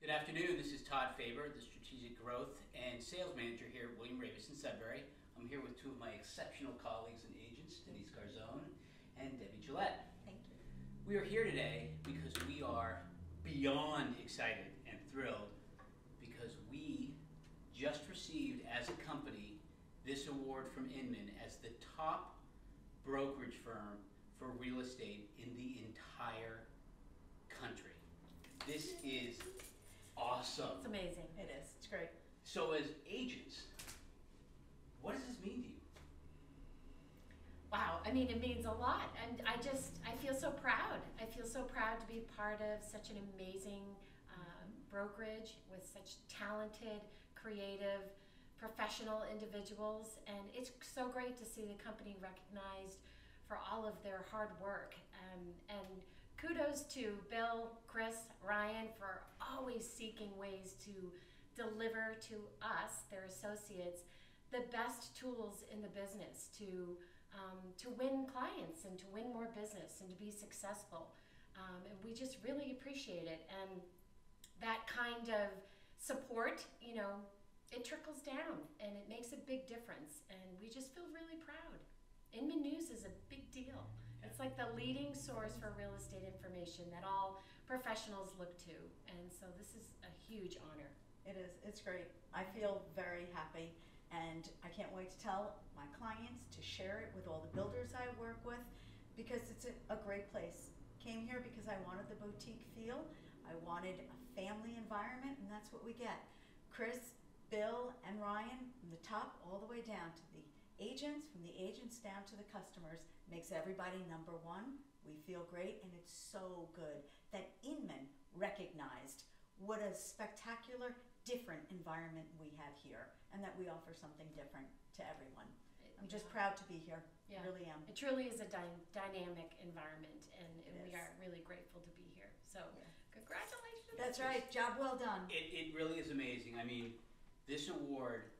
Good afternoon. This is Todd Faber, the Strategic Growth and Sales Manager here at William Raveis in Sudbury. I'm here with two of my exceptional colleagues and agents, Denise Garzone and Debbie Guillet. Thank you. We are here today because we are beyond excited and thrilled because we just received as a company this award from Inman as the top brokerage firm for real estate in the entire country. This is awesome. It's amazing. It is. It's great. So, as agents, what does this mean to you? Wow, I mean, it means a lot. And I just, I feel so proud. I feel so proud to be part of such an amazing um, brokerage with such talented, creative, professional individuals. And it's so great to see the company recognized for all of their hard work. Um, and kudos to Bill, Chris, Ryan for always seeking ways to deliver to us, their associates, the best tools in the business to um, to win clients and to win more business and to be successful. Um, and we just really appreciate it. And that kind of support, you know, it trickles down and it makes a big difference. And we just feel really proud. Inman News is a big deal. It's like the leading source for real estate information that all professionals look to. And so this is a huge honor. It is. It's great. I feel very happy. And I can't wait to tell my clients to share it with all the builders I work with because it's a, a great place. Came here because I wanted the boutique feel. I wanted a family environment, and that's what we get. Chris, Bill, and Ryan, from the top all the way down to the agents, from the agents down to the customers, makes everybody number one. We feel great, and it's so good that Inman recognized what a spectacular, different environment we have here, and that we offer something different to everyone. I'm just proud to be here. Yeah. Really am. It truly is a dy- dynamic environment, and, and It we is. are really grateful to be here. So, Yeah. congratulations. That's right. Job well done. It, it really is amazing. I mean, this award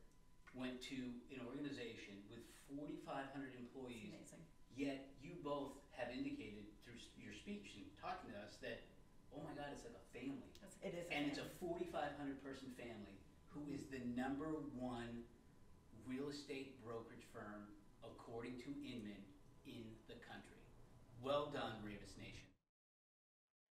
went to an organization with 4,500 It's employees, amazing. yet you both have indicated through s- your speech and talking to us that, oh my God, it's like a family. That's- It is. And it's a 4,500 person family who is the number one real estate brokerage firm, according to Inman,